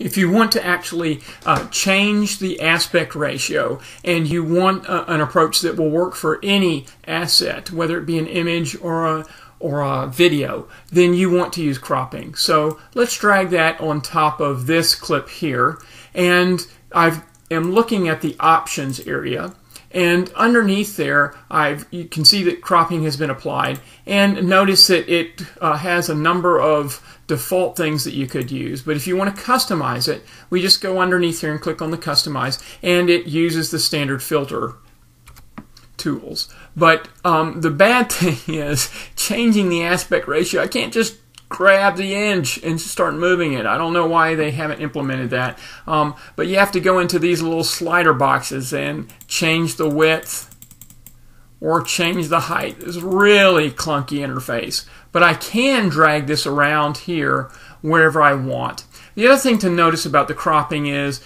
if you want to actually uh, change the aspect ratio and you want uh, an approach that will work for any asset, whether it be an image or a or a video, then you want to use cropping. So let's drag that on top of this clip here. And I am looking at the options area. And underneath there, I've, you can see that cropping has been applied. And notice that it uh, has a number of default things that you could use. But if you want to customize it, we just go underneath here and click on the customize, and it uses the standard filter tools. But um, the bad thing is changing the aspect ratio. I can't just grab the inch and start moving it. I don't know why they haven't implemented that. Um, but you have to go into these little slider boxes and change the width or change the height. It's really clunky interface. But I can drag this around here wherever I want. The other thing to notice about the cropping is,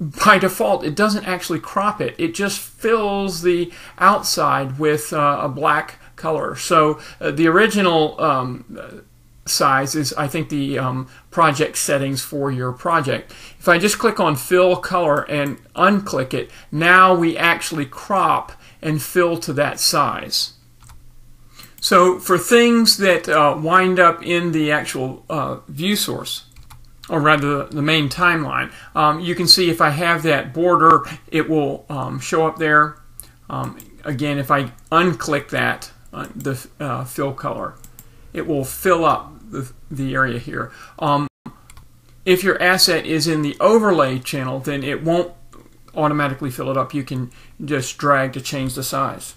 by default, it doesn't actually crop it. It just fills the outside with uh, a black color. So uh, the original um, size is, I think, the um, project settings for your project. If I just click on Fill Color and unclick it, now we actually crop and fill to that size. So for things that uh, wind up in the actual uh, view source, or rather the main timeline, um, you can see if I have that border, it will um, show up there. Um, again, if I unclick that, uh, the uh, fill color, it will fill up the, area here. Um, if your asset is in the overlay channel, then it won't automatically fill it up. You can just drag to change the size.